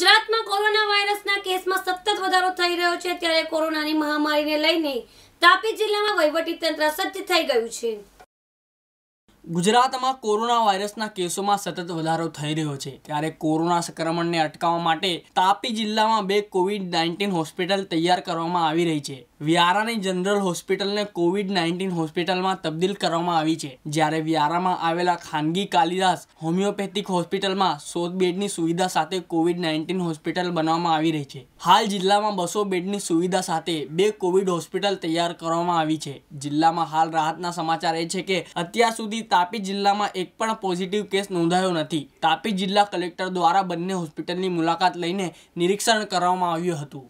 ગુજરાતમાં કોરોના વાયરસના કેસમાં સતત વધારો થઈ રહ્યો છે, ત્યારે કોરોનાની મહામારીને લઈને તાપી જિલ્લામાં વહીવટીતંત્ર સજ્જ થઈ ગયું છે. ગુજરાતમાં કોરોના વાયરસના કેસોમાં સતત વધારો થઈ રહ્યો છે. ત્યારે કોરોના સંક્રમણને અટકાવવા માટે તાપી જિલ્લામાં બે કોવિડ નાઇન્ટીન હોસ્પિટલ તૈયાર કરવામાં આવી રહી છે. વ્યારાની જનરલ હોસ્પિટલને કોવિડ નાઇન્ટીન હોસ્પિટલમાં તબદીલ કરવામાં આવી છે. જ્યારે વ્યારામાં આવેલા ખાનગી કાલિદાસ હોમિયોપેથિક હોસ્પિટલમાં સો બેડની સુવિધા સાથે કોવિડ નાઇન્ટીન હોસ્પિટલ બનાવવામાં આવી રહી છે. હાલ જિલ્લામાં બસો બેડની સુવિધા સાથે બે કોવિડ હોસ્પિટલ તૈયાર કરવામાં આવી છે. જિલ્લામાં હાલ રાહતના સમાચાર એ છે કે અત્યાર સુધી તાપી જિલ્લામાં એક પણ પોઝિટિવ કેસ નોંધાયો નથી. તાપી જિલ્લા કલેક્ટર દ્વારા બંને હોસ્પિટલની મુલાકાત લઈને નિરીક્ષણ કરવામાં આવ્યું હતું.